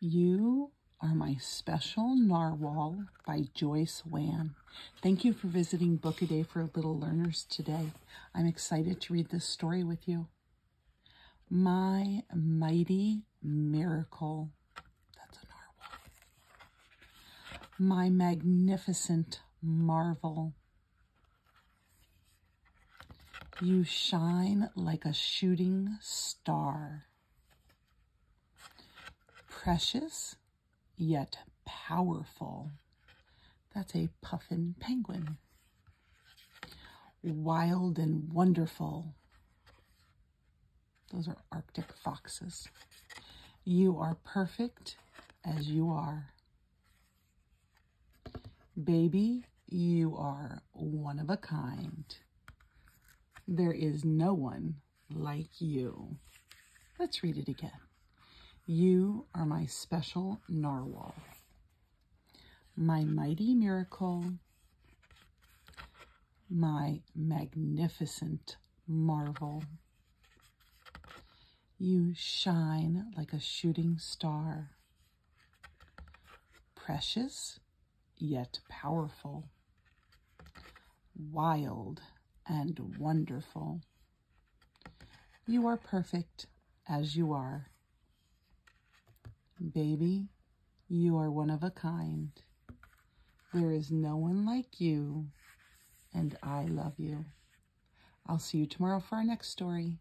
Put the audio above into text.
You are my special narwhal by Joyce Wan. Thank you for visiting Book a Day for Little Learners today. I'm excited to read this story with you. My Mighty Miracle. That's a narwhal. My Magnificent Marvel. You shine like a shooting star. Precious, yet powerful. That's a puffin penguin. Wild and wonderful. Those are Arctic foxes. You are perfect as you are. Baby, you are one of a kind. There is no one like you. Let's read it again. You are my special narwhal, my mighty miracle, my magnificent marvel. You shine like a shooting star, precious yet powerful, wild and wonderful. You are perfect as you are. Baby, you are one of a kind. There is no one like you, and I love you. I'll see you tomorrow for our next story.